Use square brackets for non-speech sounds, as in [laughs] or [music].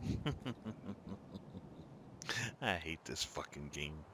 [laughs] I hate this fucking game.